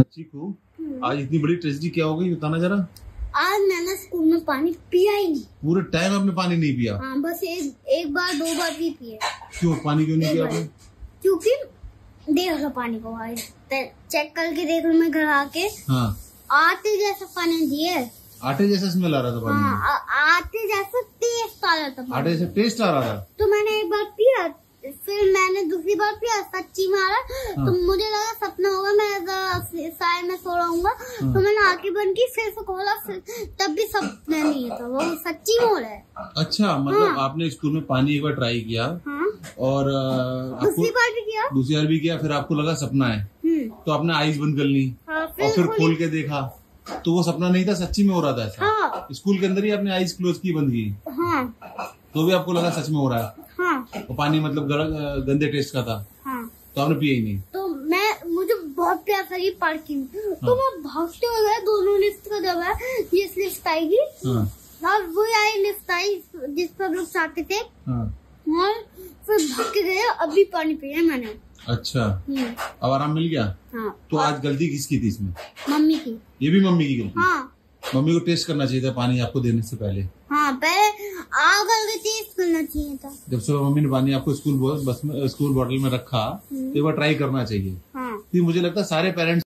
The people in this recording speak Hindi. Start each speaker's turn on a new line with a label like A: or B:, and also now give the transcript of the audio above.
A: चीकू आज इतनी बड़ी ट्रेजिडी क्या हो गई? बताना जरा।
B: आज मैंने स्कूल में पानी पिया ही नहीं
A: पूरे टाइम आपने पानी नहीं पिया?
B: हाँ बस एक एक बार दो बार भी पिए।
A: क्यों? पानी क्यों नहीं पिया आपने?
B: क्योंकि देख लो पानी को भाई। चेक करके देख लो मैं घर आके।
A: हाँ।
B: आते जैसा पानी दिए।
A: आटे जैसा स्मेल आ रहा था पानी
B: हाँ
A: में
B: आ- आते जैसा टेस्ट आ रहा था
A: आटे से टेस्ट आ रहा था?
B: तो मैंने एक बार पिया फिर मैंने दूसरी बार पिया सच्ची मारा
A: हाँ।
B: तो मुझे लगा सपना होगा मैं शायद मैं सो रहा हूँ
A: हाँ।
B: तो मैंने आँखें बंद की फिर से खोला तब भी सपना नहीं था। वो सच्ची मोड़ है।
A: अच्छा मतलब
B: हाँ।
A: आपने स्कूल में पानी एक बार ट्राई किया
B: हाँ।
A: और
B: दूसरी बार भी किया।
A: दूसरी बार भी किया फिर आपको लगा सपना है।
B: हम्म।
A: तो आपने आईज बंद कर ली
B: हाँ
A: और फिर
B: खोल।
A: के देखा। तो वो सपना नहीं था सच्ची में हो रहा था ऐसा।
B: हाँ।
A: स्कूल के अंदर ही आपने आईज क्लोज की बंद की।
B: हाँ।
A: तो भी आपको लगा सच में हो रहा है।
B: हाँ।
A: वो पानी मतलब गंदे टेस्ट का था।
B: हाँ
A: तो आपने पिया ही नहीं।
B: तो मैं मुझे बहुत प्यास लगी पार्किंग। तो
A: हाँ।
B: मैं भागते हुए गया दोनों लिफ्ट का दबा ये लिफ्ट आएगी।
A: हाँ।
B: और वो आई लिफ्ट आई जिस पर हम लोग चाहते थे।
A: हाँ।
B: और फिर भाग के गए अभी पानी पिया मैंने।
A: अच्छा।
B: हम्म,
A: अब आराम मिल गया?
B: हाँ।
A: तो आज गलती किसकी थी इसमें?
B: मम्मी की।
A: ये भी मम्मी की गलती?
B: हाँ।
A: मम्मी को टेस्ट करना चाहिए था पानी आपको देने से पहले।
B: हाँ। करना चाहिए था।
A: जब सुबह मम्मी ने पानी आपको स्कूल बस में स्कूल बॉटल में रखा तो एक बार ट्राई करना चाहिए।
B: हाँ।
A: मुझे लगता है सारे पेरेंट्स